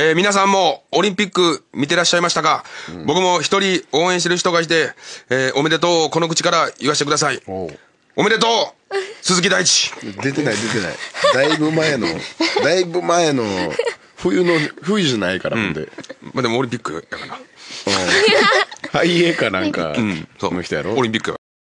えー皆さんもオリンピック見てらっしゃいましたか、僕も一人応援してる人がいて、えーおめでとうをこの口から言わせてください。おめでとう鈴木大地。出てない出てない。だいぶ前のだいぶ前の冬の冬じゃないからほんで。まあでもオリンピックやから。ハイエーかなんかうん、そう。の人やろ？オリンピック